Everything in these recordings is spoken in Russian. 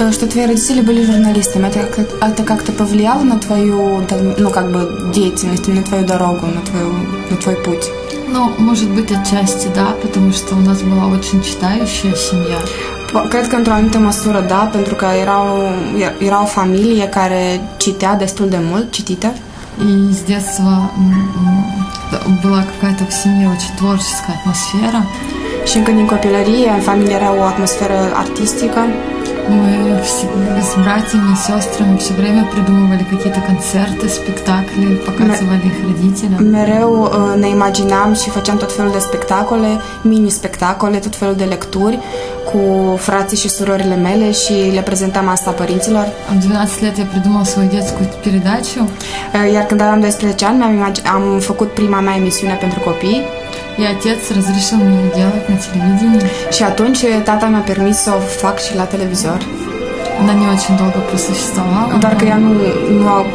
э, что твои родители были журналистами. Это, как- это как-то повлияло на твою, ну, как бы, деятельность, на твою dорогу, на, твою, на твой pуть? Ну, может быть, отчасти, да, потому что у нас была очень читающая семья. Cred că într-o anumită măsură da, pentru că erau, era o familie care citea destul de mult, citită. И с детства была какая-то в семье очень творческая атмосфера. Și încă din copilărie, în familie era o atmosferă artistică. Мы вс- с братьями и сестрами все время придумывали какие-то концерты, спектакли, показывали их родителям. Mereu uh, ne imaginam și făceam tot felul de spectacole, mini-spectacole, tot felul de lecturi cu frații și surorile mele și le prezentam asta părinților. В 12 лет я придумала свою детскую передачу, Uh, Iar când aveam 12 ani, mi-am imagi- am făcut prima mea emisiune pentru copii и отец разрешил мне ее делать на телевидении. și atunci uh, tata mi-a permis să o fac și la televizor. Она не очень долго просуществовала. Doar că но- ea nu, nu, a,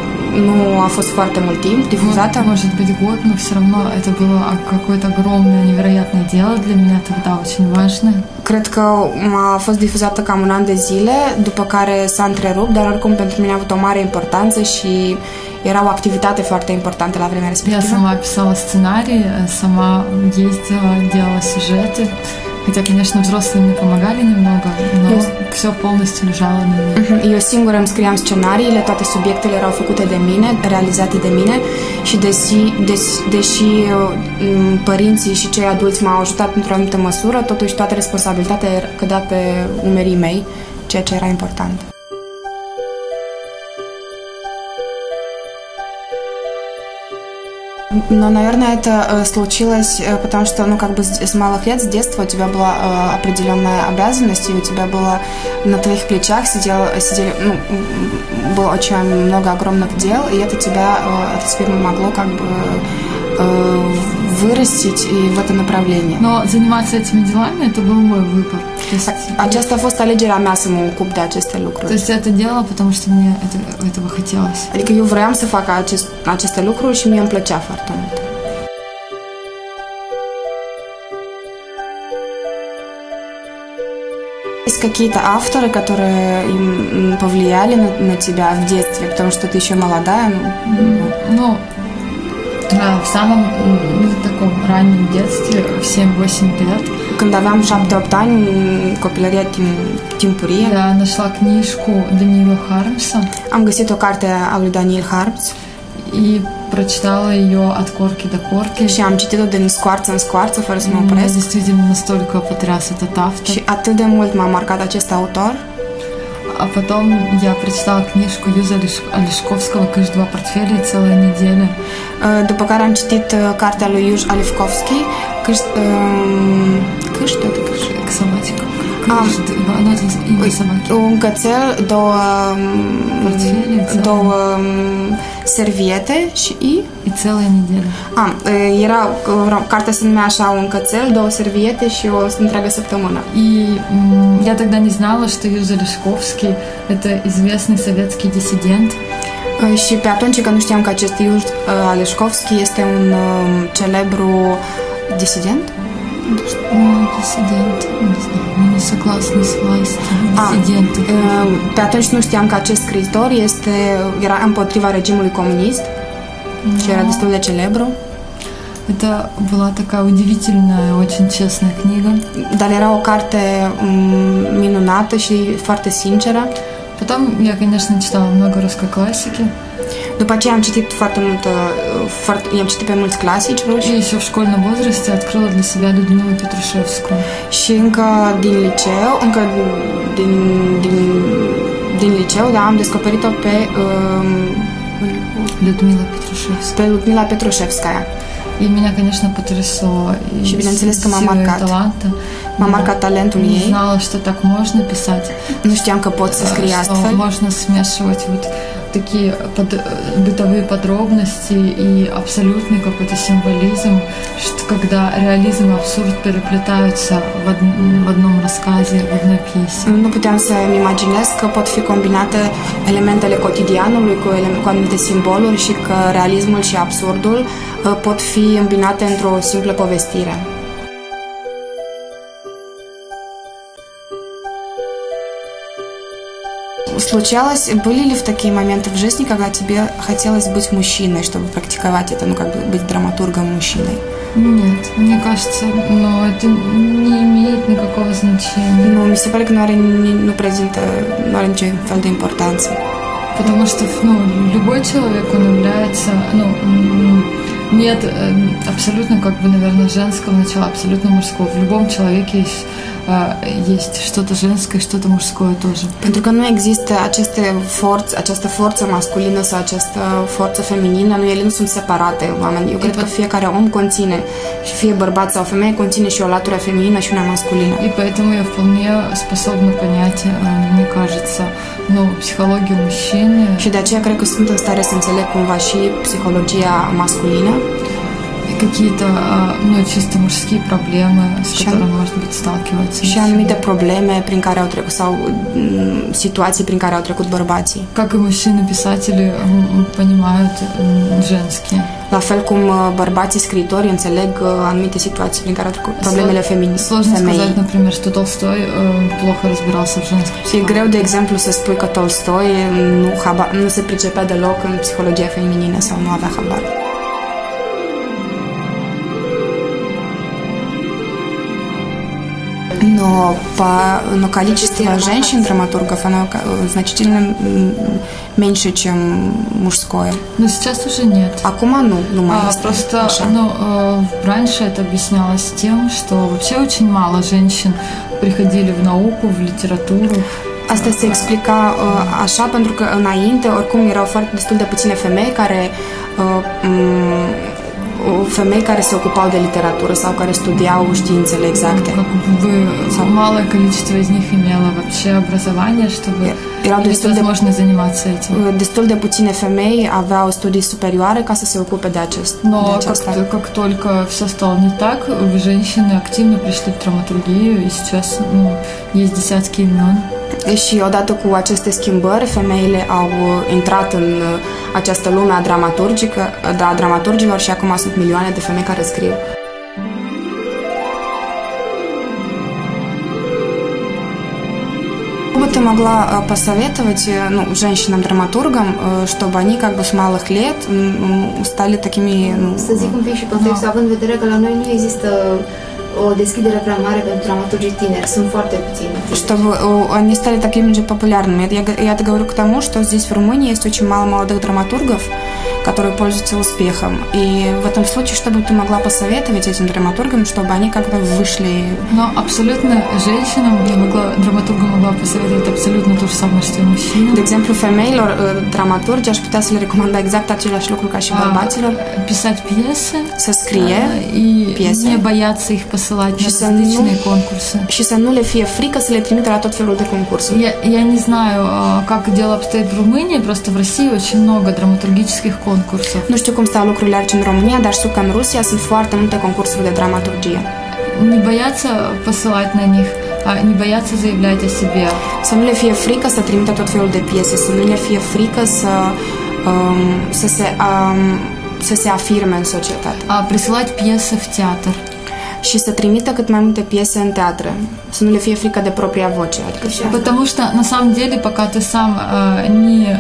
nu a fost foarte mult timp difuzată. Вот, может быть, год, но все равно это было какое-то огромное, невероятное дело для меня тогда, очень важное. Cred că a fost difuzată cam un an de zile, după care s-a întrerupt, dar oricum pentru mine a avut o mare importanță și era o activitate foarte importantă la vremea Я respectivă. сама писала сценарий, э, сама ездила, делала сюжеты. Хотя, конечно, взрослые мне помогали немного, но Есть. все полностью лежало на мне. Mhm. Eu singură îmi scriam scenariile, toate subiectele erau făcute de mine, realizate de mine și deși, deși, deși m, părinții și cei adulți m-au ajutat într-o anumită măsură, totuși toată responsabilitatea era- cădea pe umerii mei, ceea ce era important. Но, наверное, это э, случилось, э, потому что, ну, как бы с, малых лет, с детства у тебя была э, определенная обязанность, и у тебя было на твоих плечах сидел, сидели, ну, было очень много огромных дел, и это тебя, это тебе могло как бы vârstить и в это направление. Но заниматься этими делами это был mой выбор. То есть, Aceasta a fost alegerea mea să mă ocup de aceste то lucruri. есть я это делала, потому что мне это, этого хотелось. Adică eu vroiam să fac acest, aceste lucruri și mie îmi plăcea foarte mult. Есть какие-то авторы, которые им повлияли на, на тебя в детстве, потому что ты еще молодая, ну, Ну, да, в самом м, таком раннем детстве, в 7-8 лет, când aveam 7-8 ani, în copilăria tim, timpurie, я нашла книжку Даниила Хармса am găsit o carte a lui Daniel и прочитала ее от корки до корки. și am citit-o din scoarță în scoarță, fără să mă opresc. действительно настолько потряс этот автор. Și atât de mult m-a marcat acest autor. А потом я прочитала книжку Юза Олеш- Олешковского «Кыш два портфеля» и целая неделя. Uh, După care am citit uh, cartea lui Iuș Alifkovski, Câș... Câș? Toate câș? Собачкам. А. Ну, это имя собаки. Um, Portfele, țelă. două um, serviete și... И целая неделя. Uh, era, uh, cartea se numea așa, un cățel, două serviete și o întreagă săptămână. И я тогда не знала, что Юза Олешковский – это известный советский диссидент. Uh, Și pe atunci că nu știam că acest Iuș uh, Alifkovski este un um, celebru disident? Ну, диссидент, не знаю, мы не согласны с властью. А, Диссиденты. Uh, Pe atunci nu știam că acest scriitor este, era împotriva regimului comunist și era destul de celebru, Это была такая удивительная, очень честная книга. dar era o carte um, minunată și foarte sinceră. Потом я, конечно, читала много русской классики. După aceea am citit foarte mult, uh, foarte, i-am citit pe mulți clasici И ruși еще в школьном возрасте открыла для себя Людмилу Петрушевскую. și încă din liceu, încă din, din, din liceu, da, am descoperit-o pe, um, Людмила Петрушевская. pe Ludmila Petrușevskaya. И меня, конечно, потрясло. И Și bineînțeles că m-a сила marcat. таланта. M-a marcat talentul Не ei. знала, что так можно писать. Nu știam că pot să scrie что astfel. можно смешивать вот такие под- бытовые подробности и абсолютный какой-то символизм, что когда реализм и абсурд переплетаются в, од- в одном рассказе, в одной пьесе. Pot fi combinate elementele cotidianului cu, ele- cu anumite simboluri și că realismul și absurdul uh, pot fi îmbinate într-o simplă povestire. Случалось, были ли в такие моменты в жизни, когда тебе хотелось быть мужчиной, чтобы практиковать это, ну, как бы быть драматургом мужчиной? Нет, мне кажется, но это не имеет никакого значения. Nu, mi se pare că nu, are, nu prezintă, nu are niciun fel de importanță. Потому что ну, любой человек, он является, ну, нет абсолютно, как бы, наверное, женского начала, абсолютно мужского. В любом человеке есть есть что-то женское, что-то mужское тоже. Pentru că nu există aceste forțe, această forță masculină sau această forță feminină, nu, ele nu sunt separate oameni. Eu cred că fiecare om conține, și fie bărbat sau femeie, conține și o latură feminină și una masculină. И поэтому я вполне способна понять, мне кажется, ну, психологию мужчины. Și de aceea cred că sunt în stare să înțeleg cumva și psihologia masculină какие-то ну, чисто мужские проблемы, с și которыми, может быть, сталкиваются. Și anumite probleme prin care au trecut sau situații prin care au trecut bărbații. Как и мужчины-писатели понимают женские. La fel cum bărbații scriitori înțeleg anumite situații prin care au trecut problemele feminine. Сложно сказать, например, что Толстой плохо разбирался в женской psihologie. E greu, de exemplu, să spui că Tolstoi nu, haba, nu se pricepea deloc în psihologia feminină sau nu avea habar. Но, по, но количество женщин-драматургов, оно значительно меньше, чем мужское. Но сейчас уже нет. А кума, ну, а, Просто, ну, э, раньше это объяснялось тем, что вообще очень мало женщин приходили в науку, в литературу. Asta se explica uh, așa pentru că înainte, oricum, erau foarte destul de puține femei care uh, femei care se ocupau de literatură sau care studiau științele exacte. Sau малое количество из них имело вообще образование, чтобы erau destul de, возможно заниматься этим. Destul de puține femei aveau studii superioare ca să se ocupe de acest Но de aceasta. как, как только все стало не так, женщины активно пришли в драматургию, и сейчас ну, есть десятки имен. Și odată cu aceste schimbări, femeile au intrat în această lume a dramaturgică, a dramaturgilor și acum sunt milioane de femei care scriu. бы ты могла посоветовать ну, женщинам-драматургам, чтобы они как бы с малых лет стали такими... Ну... Să zic un pic și contextul, având în vedere că la noi nu există o deschidere prea mare pentru dramaturgii tineri. Sunt foarte puțini. Чтобы они стали такими же популярными. Я, я это говорю к тому, что здесь в Румынии есть очень мало молодых драматургов, которые пользуются успехом. И в этом случае, чтобы ты могла посоветовать этим драматургам, чтобы они как-то вышли... Но абсолютно женщинам я могла, драматургам могла посоветовать абсолютно то же самое, что и мужчинам. De exemplu, femeilor dramaturgi aș putea să le recomanda exact același lucru ca și bărbaților. Писать пьесы. Să scrie и piese. не бояться их посылать și на различные конкурсы. Și să nu le fie frică să le trimită la tot felul de concursuri. Я, я не знаю, как дело обстоит в Румынии, просто в России очень много драматургических конкурсов. Nu știu cum stau lucrurile aici în România, dar știu că în Rusia sunt foarte multe concursuri de dramaturgie. Не бояться посылать на них не бояться заявлять о себе. Să nu le fie frică să trimită tot felul de piese, să nu le fie frică să, um, să, se, um, să se afirme în societate. А присылать пьесы в театр și să trimită cât mai multe piese în teatre, să nu le fie frică de propria voce. Adică Потому что, на самом деле, пока ты сам э, не э,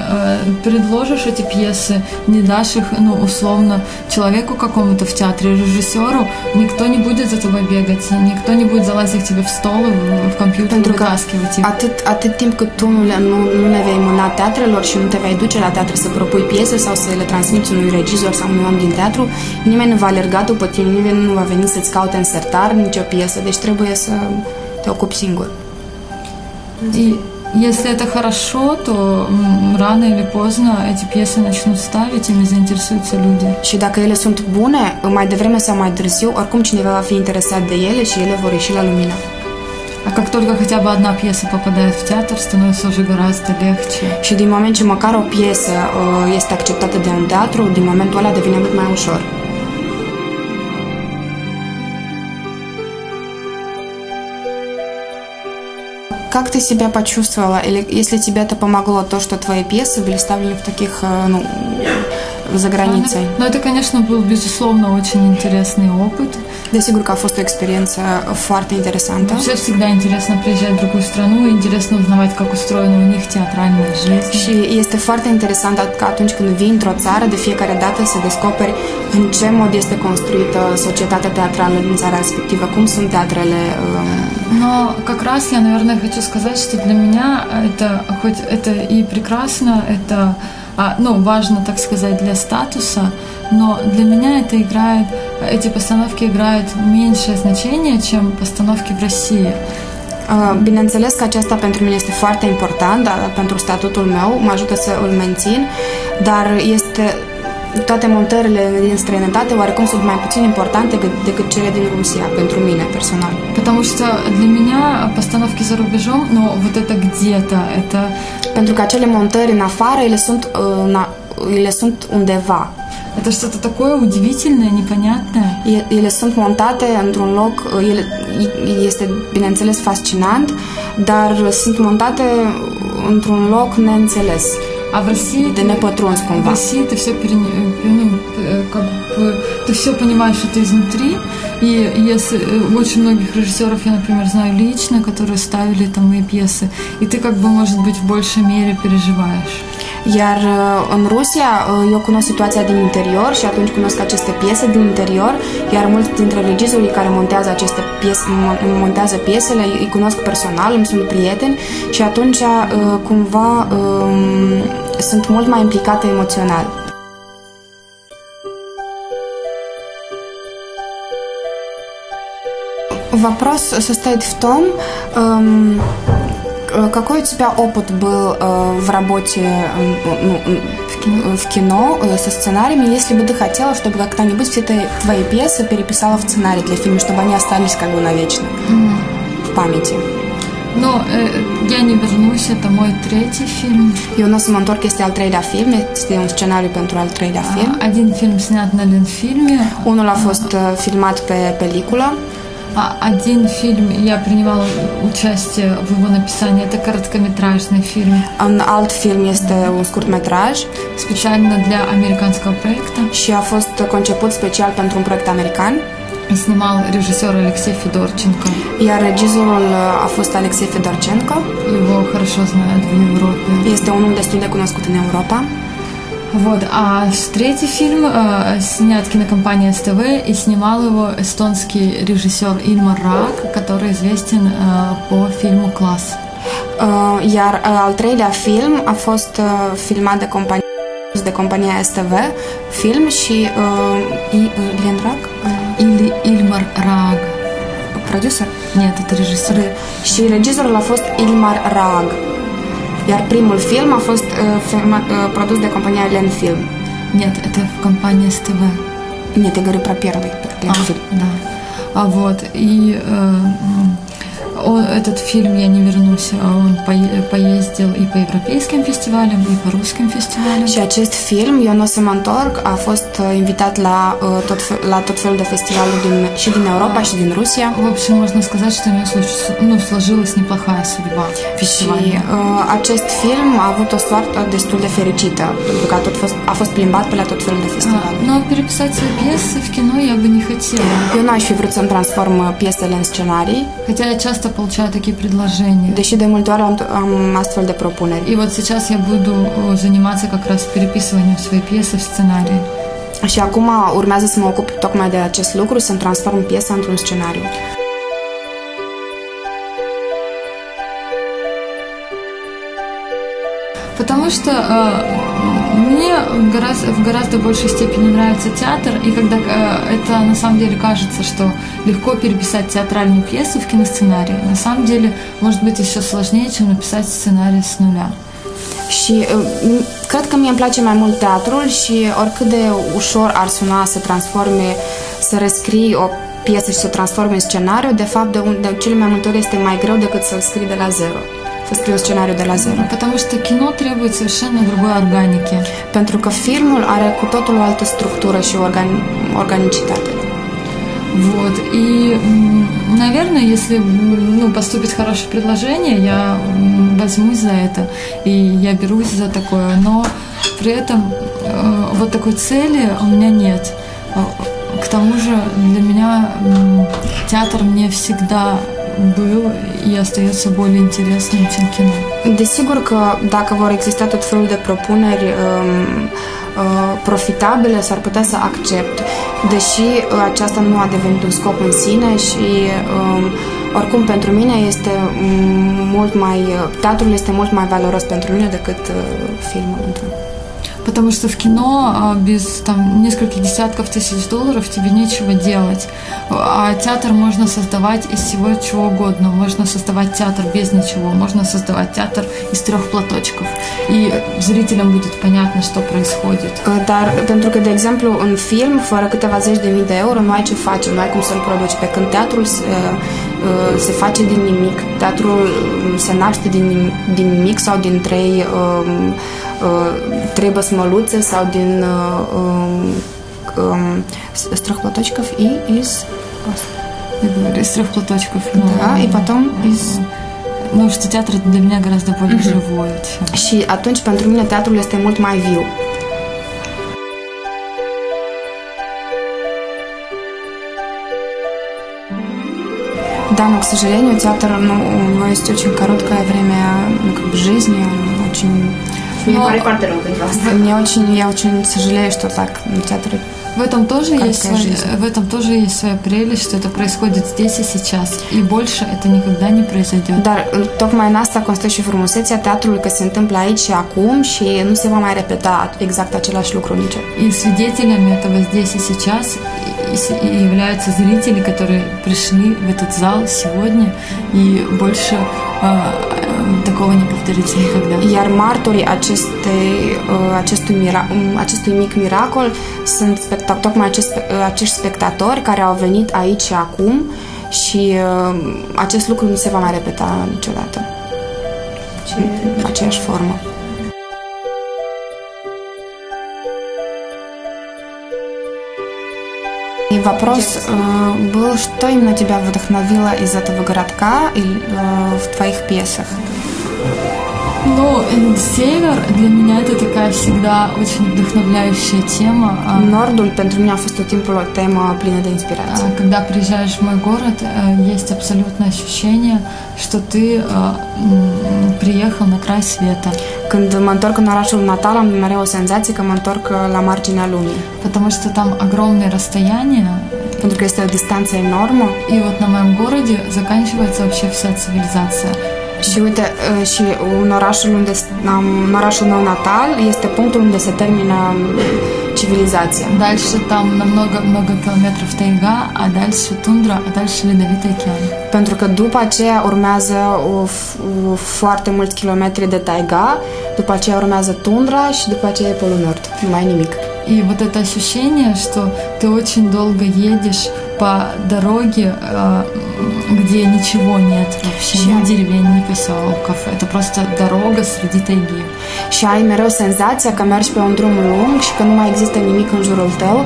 предложишь эти пьесы, не дашь их, ну, условно, человеку какому-то в театре, режиссеру, никто не будет за тобой бегать, никто не будет залазить к тебе в стол, в, в компьютер, Pentru вытаскивать их. Atât, atât timp cât tu nu le, nu, nu le vei mâna teatrelor și nu te vei duce la teatru să propui piese sau să le transmiți unui regizor sau unui om din teatru, nimeni nu va alerga după tine, nimeni nu va veni să-ți caute în sertar nicio piesă, deci trebuie să te ocupi singur. И если это хорошо, то рано или поздно эти пьесы начнут ставить, ими заинтересуются люди. Și dacă ele sunt bune, mai devreme sau mai târziu, oricum cineva va fi interesat de ele și ele vor ieși la lumină. А как только хотя бы одна пьеса попадает в театр, становится уже гораздо легче. Și din moment ce măcar o piesă este acceptată de un teatru, din momentul ăla devine mult mai ușor. Как ты себя почувствовала? Или если тебе это помогло, то, что твои пьесы были ставлены в таких ну, за границей. Но это, конечно, был, безусловно, очень интересный опыt. Desigur că a fost o experiență foarte interesantă. Вообще всегда интересно приезжать в другую страну, интересно узнавать, как устроена у них театральная жизнь. Și este foarte interesant că atunci când vii într-o țară, de fiecare dată să descoperi în ce mod este construită societatea teatrală din țara respectivă, cum sunt teatrele. Но как раз я, наверное, хочу сказать, что для меня это, хоть это и прекрасно, это а, ну, важно, так сказать, для статуса, но для меня это играет, эти постановки играют меньшее значение, чем постановки в России. Bineînțeles că aceasta pentru mine este foarte important, dar pentru statutul meu mă ajută să îl mențin, dar este toate montările din străinătate oarecum sunt mai puțin importante decât cele din Rusia, pentru mine personal. Потому что для меня постановки за рубежом, но вот это где-то, это... Pentru că acele montări în afară, ele sunt, ele sunt undeva. Это что-то такое удивительное, непонятное. Ele sunt montate într-un loc, ele, este bineînțeles fascinant, dar sunt montate într-un loc neînțeles. А в России ты непатрон В России ты все пере... ну, как бы, ты все понимаешь это изнутри. И если очень многих режиссеров я, например, знаю лично, которые ставили там мои пьесы, и ты как бы, может быть, в большей мере переживаешь. Iar în Rusia eu cunosc situația din interior și atunci cunosc aceste piese din interior, iar mulți dintre regizorii care montează aceste piese, montează piesele, îi cunosc personal, îmi sunt prieteni și atunci cumva sunt mult mai implicate emoțional. Вопрос состоит в том, эм, какой у тебя опыт был э, в работе э, ну, в, кино, в кино э, со сценариями, если бы ты хотела, чтобы когда-нибудь все твои пьесы переписала в сценарий для фильма, чтобы они остались как бы навечно mm-hmm. в памяти? Но э, я не вернусь, это mой третий фильм. Eu nu o să mă întorc, este al treilea film, este un scenariu pentru al treilea film. Один фильм снят на Ленфильме. Unul a fost filmat pe peliculă. Один фильм я принимала участие в его написании. Это короткометражный фильм. Un alt film este un scurtmetraj. Специально для американского проекта. Și a fost conceput special pentru un proiect american. Снимал режиссер Алексей Федорченко. Iar regizorul a fost Alexei Fedorchenko. Его хорошо знают в Европе. Este unul destul de cunoscut în Europa. Вот, а третий фильм э, снят кинокомпания СТВ и снимал его эстонский режиссер Ильмар Рак, который известен э, по фильму «Класс». Iar uh, al treilea film a fost filmat de de compania STV, film și uh, Ilian Rag? Или Ильмар Раг. Продюсер? Нет, это режиссер. Și regizorul a fost Ilmar Rag. Iar primul film a fost uh, filmat, uh, produs de compania Len Film. Нет, это компания СТВ. Нет, я говорю про первый Ленфильм. А, да. А вот, и э, он, этот фильм «Я не вернусь», он поездил и по европейским фестивалям, и по русским фестивалям. Și acest film, Eu nu să mă întorc, a fost invitat la, tot, la tot felul de festivaluri din, și din Europa și din Rusia. В общем, можно сказать, что у него ну, сложилась неплохая судьба Și uh, acest film a avut o soartă destul de fericită, pentru că a, tot fost, a fost plimbat pe la tot felul de festivaluri. Но переписать свои пьесы в кино я бы не хотела. Eu fi vrut să-mi transform piesele în scenarii. Хотя я часто получаю такие предложения. Deși de multe ori am, am astfel de propuneri. И вот сейчас я буду заниматься как раз переписыванием своей пьесы в сценарий. Și acum urmează să mă ocup tocmai de acest lucru, să-mi transform piesa într-un scenariu. Потому что э, мне гораздо, в гораздо большей степени нравится театр, и когда э, это на самом деле кажется, что легко переписать театральную пьесу в киносценарий, на самом деле может быть еще сложнее, чем написать scenariu с нуля. Și cred că mie îmi place mai mult teatrul și oricât de ușor ar suna să transforme, să rescrii o piesă și să o transforme în scenariu, de fapt de, de cele mai multe ori este mai greu decât să-l scrii de la zero. Să scrii un scenariu de la zero. Потому что кино требует совершенно другой органики. Pentru că filmul are cu totul o altă structură și organi- organicitate. Вот. И, наверное, если ну, поступит хорошее предложение, я возьмусь за это, и я берусь за такое. Но при этом э, вот такой цели у меня нет. Э, к тому же для меня театр мне всегda был и остается более интересным, чем кино. Desigur că dacă vor exista tot felul de propuneri um, uh, profitabile, s-ar putea să accept, deși aceasta nu a devenit un scop în sine și um, oricum pentru mine este mult mai, teatrul este mult mai valoros pentru mine decât uh, filmul într-un Потому что в кино без там, нескольких десятков тысяч долларов тебе нечего делать. А театр можно создавать из всего чего угодно. Можно создавать театр без ничего. Можно создавать театр из трех платочков. И зрителям будет понятно, что происходит. Dar pentru că, de exemplu, în film, fără câteva zeci de mii de euro, nu ai ce face, nu ai cum să-l produci. Pe când teatrul se, se face din nimic. Teatrul se naște din, din nimic sau din trei um, trei босмолуцы sau din с трех платочков и из из трех платочков. Да, и потом из Ну, что театр для меня гораздо более mm-hmm. живой. Чем... Și atunci, pentru mine, teatrul este mult mai viu. Да, но, к сожалению, театр, ну, у него есть очень короткое время ну, как бы жизни, он очень pentru asta. Мне очень, я очень сожалею, что так театр в этом тоже есть своя, в этом тоже есть своя прелесть, что это происходит здесь и сейчас. И больше это никогда не произойдет. Dar tocmai în asta constă și frumusețea teatrului că se întâmplă aici și acum și nu se va mai repeta exact același lucru nici. И свидетелями этого здесь и сейчас являются зрители, которые пришли в этот зал сегодня и больше такого не повторится никогда. Acestui mic miracol sunt specta, tocmai acest, acești spectatori care au venit aici și și acest lucru nu se va mai repeta niciodată. Și aceeași formă. Вопрос э, был, что именно тебя вдохновило из этого городка э, в твоих пьесах? Ну, север для меня это такая всегда очень вдохновляющая тема. Nordul pentru mine a fost tot timpul o temă plină de inspirație. Когда приезжаешь в мой город, есть абсолютное ощущение, что ты приехал на край света. Când mă întorc în orașul natal, am mereu o senzație că mă întorc la marginea lumii. Потому что там огромные расстояния. Pentru că este o distanță enormă. И вот на моем городе заканчивается вообще вся цивилизация. Și uite, și în orașul, unde, în orașul meu natal este punctul unde se termină civilizația. Дальше там много-много километров тайга, а дальше тундра, а дальше ледовитый океан. Pentru că după aceea urmează o, o, foarte mulți kilometri de taiga, după aceea urmează tundra și după aceea e Polul Nord. Nu mai nimic. И вот это ощущение, что ты очень долго едешь по дороге, где ничего нет вообще, ни деревень, ни поселков. Это просто дорога среди тайги. Și ai mereu senzația că mergi pe un drum lung și că nu mai există nimic în jurul tău,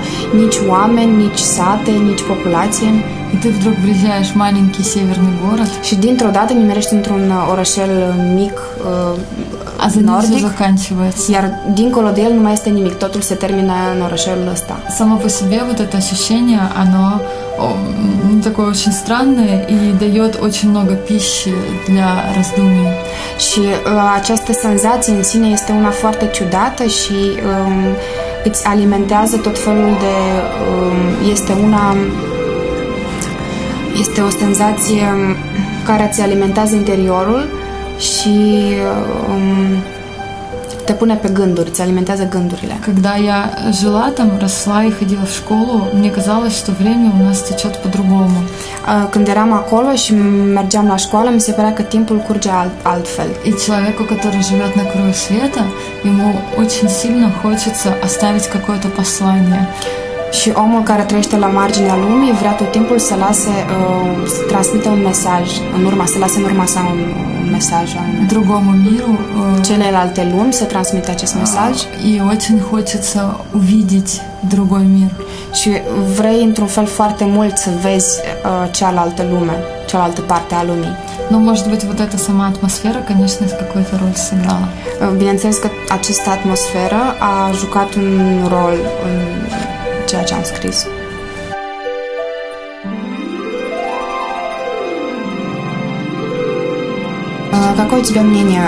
nici oameni, nici sate, nici populație. И ты вдруг въезжаешь в маленький северный город. Și dintr-o dată nimerești într-un orășel mic а за nordic, заканчивается. Iar dincolo de el nu mai este nimic, totul se termină în orășelul ăsta. Само по себе вот это ощущение, оно такое очень странное и дает очень много пищи для раздумий. Și uh, această senzație în sine este una foarte ciudată și um, îți alimentează tot felul de... Um, este una... Este o senzație care îți alimentează interiorul și um, te pune pe gânduri, îți alimentează gândurile. Когда я жила там, росла и ходила в школу, мне казалось, что время у нас течет по-другому. Când eram acolo și mergeam la școală, mi se părea că timpul curge alt, altfel. И человеку, который живет на краю света, ему очень сильно хочется оставить какое-то послание. Și omul care trăiește la marginea lumii vrea tot timpul să lase, uh, să transmită un mesaj în urma, să lase în urma sa un, un mesaj. Un, Другому миру. Uh, celelalte lumi să transmită acest mesaj. И очень хочется увидеть другой мир. Și vrei într-un fel foarte mult să vezi uh, cealaltă lume, cealaltă parte a lumii. Но, может быть, вот эта сама атмосфера, конечно, какую-то роль сыграла. Bineînțeles că această atmosferă a jucat un rol în ceea ce am scris. Какое у тебя мнение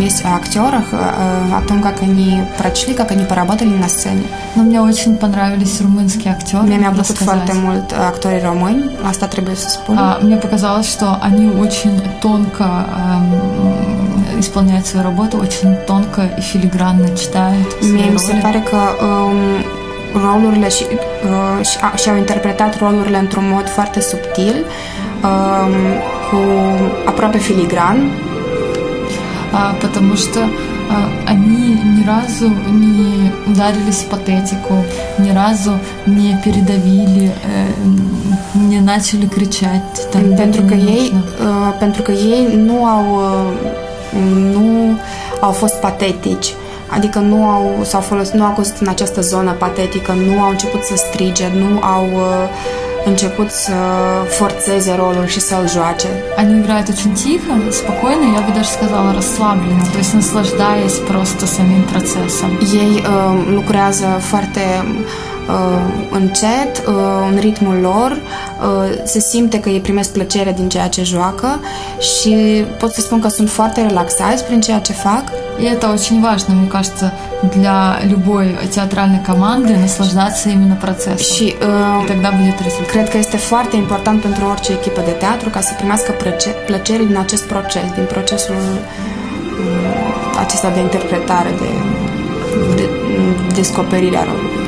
есть о актерах, о том, как они прочли, как они поработали на сцене? Ну, мне очень понравились румынские актеры. Мне mi-a plăcut foarte mult actorii români, asta trebuie să spun. А, мне показалось, что они очень тонко эм, исполняют свою работу, очень тонко и филигранно читают se pare că um, rolurile și, uh, și, și-au interpretat rolurile într-un mod foarte subtil, um, cu aproape filigran. А, потому что а, они ни разу не ударились в патетику, ни разу не передавили, э, не начали кричать. Там, pentru, că ei, uh, pentru că ei nu au, uh, nu au fost patetici. Adică nu au, s-au folosit, nu au căzut în această zonă patetică, nu au început să strige, nu au uh, început să forțeze rolul și să-l joace. Они играют очень тихо, спокойно, я бы даже сказала расслабленно, то есть наслаждаясь просто самим процессом. Ei uh, lucrează foarte uh, încet, uh, în ritmul lor, uh, se simte că ei primesc plăcere din ceea ce joacă și pot să spun că sunt foarte relaxați prin ceea ce fac. И это очень важно, мне кажется, для любой театральной команды наслаждаться именно процессом. Și uh, И тогда будет результат. cred că este foarte important pentru orice echipă de teatru ca să primească plăce- plăcere din acest proces, din procesul um, acesta de interpretare, de, de descoperire a rolului.